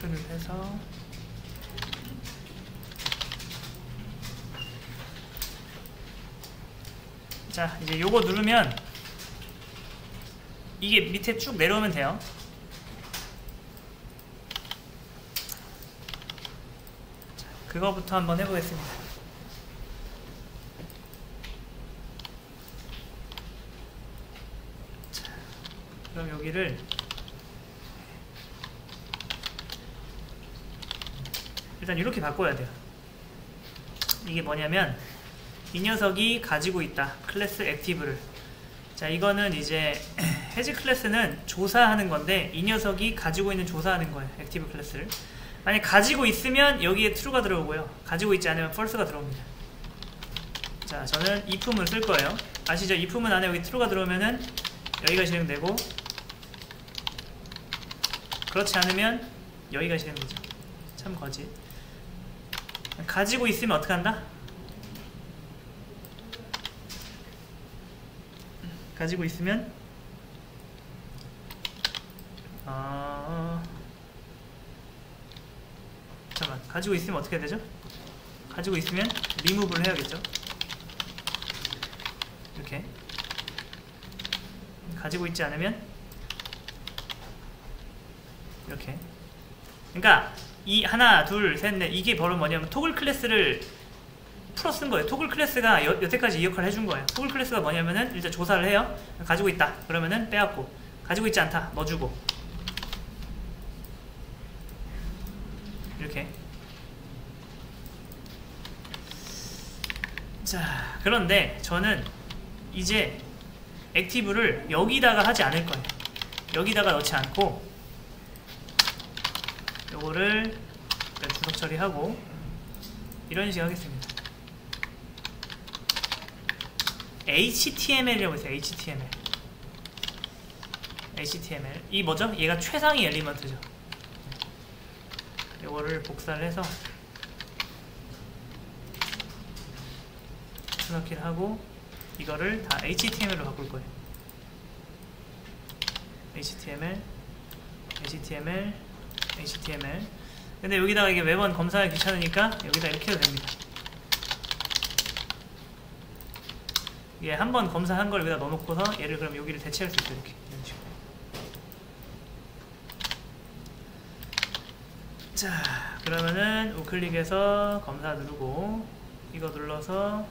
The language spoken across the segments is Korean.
클릭을 해서. 자 이제 요거 누르면 이게 밑에 쭉 내려오면 돼요. 자, 그거부터 한번 해보겠습니다. 자, 그럼 여기를 일단 이렇게 바꿔야 돼요. 이게 뭐냐면 이 녀석이 가지고 있다 클래스 active를. 자 이거는 이제 hasClass는 조사하는 건데 이 녀석이 가지고 있는 조사하는 거예요 active 클래스를. 만약 가지고 있으면 여기에 true가 들어오고요. 가지고 있지 않으면 false가 들어옵니다. 자 저는 if을 쓸 거예요. 아시죠? if은 안에 여기 true가 들어오면은 여기가 실행되고 그렇지 않으면 여기가 실행되죠. 참 거짓 가지고 있으면 어떻게 한다? 가지고 있으면? 어... 잠깐 가지고 있으면 어떻게 되죠? 가지고 있으면 리무브를 해야겠죠? 이렇게. 가지고 있지 않으면? 이렇게. 그러니까 이 하나 둘 셋 넷 이게 바로 뭐냐면 toggleClass를 풀어 쓴 거예요. toggleClass가 여, 여태까지 이 역할을 해준 거예요. toggleClass가 뭐냐면은 일단 조사를 해요. 가지고 있다. 그러면은 빼앗고 가지고 있지 않다. 넣어주고 이렇게 자 그런데 저는 이제 액티브를 여기다가 하지 않을 거예요. 여기다가 넣지 않고 요거를 주석 처리하고 이런 식으로 하겠습니다. HTML이라고 있어요. HTML. HTML. 이 뭐죠? 얘가 최상위 엘리먼트죠. 요거를 복사를 해서 스너키를 하고 이거를 다 HTML로 바꿀 거예요. HTML, HTML, HTML. 근데 여기다가 이게 매번 검사하기 귀찮으니까 여기다 이렇게 해도 됩니다. 예, 한 번 검사한 걸 여기다 넣어놓고서 얘를 그럼 여기를 대체할 수 있어요. 이렇게. 이런 식으로. 자, 그러면은 우클릭해서 검사 누르고 이거 눌러서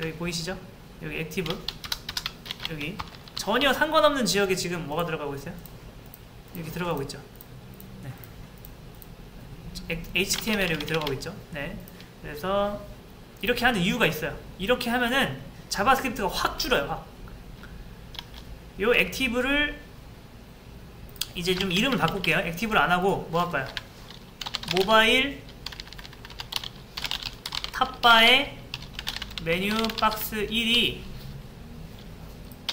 여기 보이시죠? 여기 active 여기 전혀 상관없는 지역에 지금 뭐가 들어가고 있어요? 여기 들어가고 있죠. 네. HTML 여기 들어가고 있죠. 네. 그래서 이렇게 하는 이유가 있어요. 이렇게 하면은 JavaScript가 확 줄어요. 확. 요 active를 이제 좀 이름을 바꿀게요. active를 안 하고 뭐 할까요? 모바일 top bar의 메뉴 박스 1이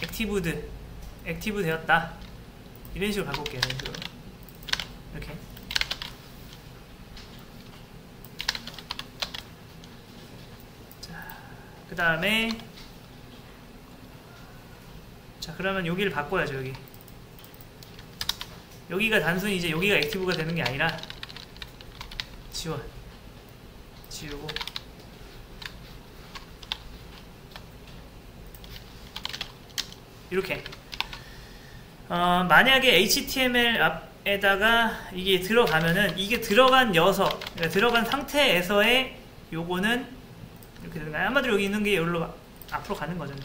actived active 되었다. 이런 식으로 바꿀게요. 이런 식으로. 이렇게. 그 다음에 자 그러면 여기를 바꿔야죠 여기 여기가 단순히 이제 여기가 액티브가 되는 게 아니라 지워 지우고 이렇게 어, 만약에 HTML 앞에다가 이게 들어가면은 이게 들어간 녀석 그러니까 들어간 상태에서의 요거는 이렇게 되는 거예요. 한마디로 여기 있는 게 여기로 앞으로 가는 거죠. 자,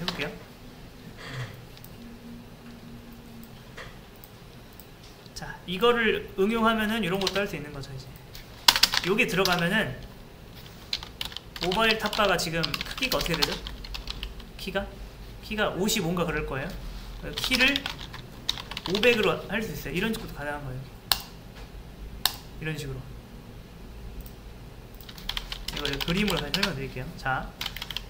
해볼게요. 자, 이거를 응용하면은 이런 것도 할 수 있는 거죠, 이제. 요게 들어가면은 모바일 top bar가 지금 크기가 어떻게 되죠? 키가? 키가 55인가 그럴 거예요. 키를 500으로 할 수 있어요. 이런 식으로 가능한 거예요. 이런 식으로. 이걸 그림으로 설명드릴게요. 자,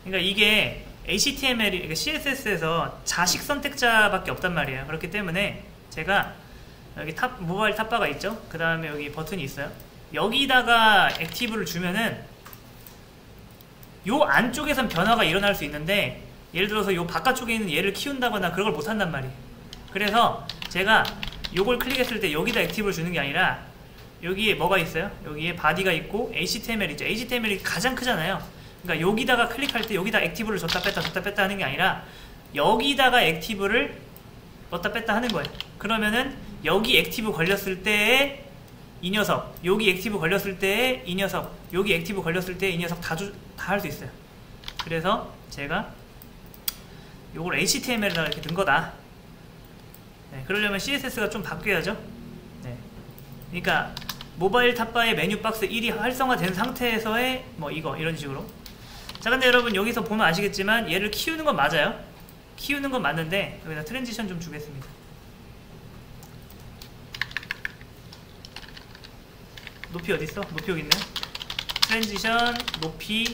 그러니까 이게 HTML, 그러니까 CSS에서 자식 선택자밖에 없단 말이에요. 그렇기 때문에 제가 여기 top 모바일 top bar가 있죠. 그 다음에 여기 버튼이 있어요. 여기다가 active를 주면은 요 안쪽에선 변화가 일어날 수 있는데 예를 들어서 요 바깥쪽에 있는 얘를 키운다거나 그런 걸 못한단 말이에요. 그래서 제가 요걸 클릭했을 때 여기다 active를 주는 게 아니라 여기에 뭐가 있어요? 여기에 body가 있고 HTML 있죠. HTML이 가장 크잖아요. 그러니까 여기다가 클릭할 때 여기다 active를 줬다 뺐다 줬다 뺐다 하는 게 아니라 여기다가 active를 넣었다 뺐다 하는 거예요. 그러면은 여기 active 걸렸을 때에 이 녀석 여기 active 걸렸을 때에 이 녀석 여기 active 걸렸을 때 이 녀석 다 할 수 있어요. 그래서 제가 요걸 HTML에다가 이렇게 든 거다 네, 그러려면 CSS가 좀 바뀌어야죠 네. 그러니까 모바일 top bar의 메뉴 박스 1이 활성화된 상태에서의 뭐 이거 이런 식으로 자 근데 여러분 여기서 보면 아시겠지만 얘를 키우는 건 맞아요 키우는 건 맞는데 여기다 transition 좀 주겠습니다 높이 어딨어? 높이 여기 있네 transition 높이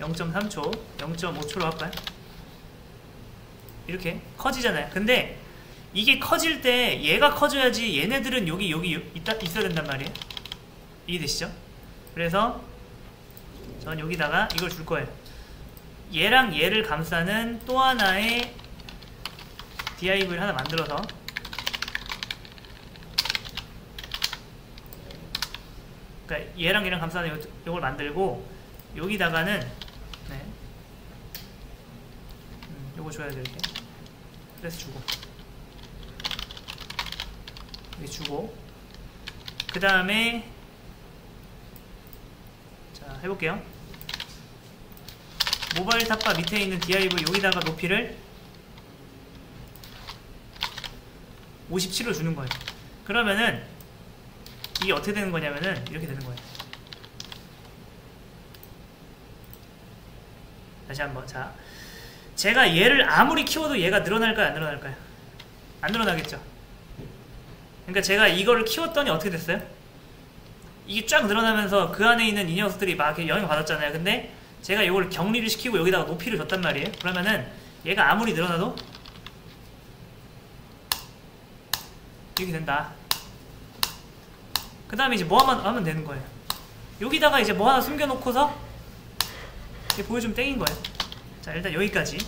0.3초 0.5초로 할까요? 이렇게 커지잖아요 근데 이게 커질 때 얘가 커져야지 얘네들은 여기 여기 있다, 있어야 된단 말이에요 이해되시죠? 그래서 전 여기다가 이걸 줄 거예요 얘랑 얘를 감싸는 또 하나의 div를 하나 만들어서 그러니까 얘랑 얘랑 감싸는 요, 요걸 만들고 여기다가는 네. 줘야 될게 그래서 주고. 여기 주고. 그 다음에 자 해볼게요. 모바일 탑바 밑에 있는 div 여기다가 높이를 57로 주는 거예요. 그러면은 이게 어떻게 되는 거냐면은 이렇게 되는 거예요. 다시 한번. 자 제가 얘를 아무리 키워도 얘가 늘어날까요? 안 늘어날까요? 안 늘어나겠죠? 그러니까 제가 이거를 키웠더니 어떻게 됐어요? 이게 쫙 늘어나면서 그 안에 있는 이 녀석들이 막 영향 받았잖아요. 근데 제가 이걸 격리를 시키고 여기다가 높이를 줬단 말이에요. 그러면은 얘가 아무리 늘어나도 이렇게 된다. 그 다음에 이제 뭐 하면, 하면 되는 거예요? 여기다가 이제 뭐 하나 숨겨놓고서 보여주면 땡인 거예요 자 일단 여기까지